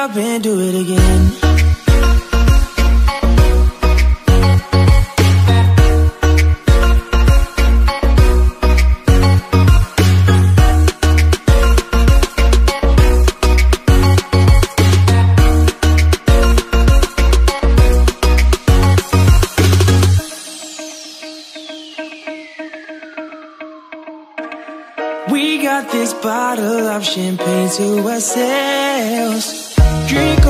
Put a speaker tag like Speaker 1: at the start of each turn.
Speaker 1: up and do it again. We got this bottle of champagne to ourselves. Drink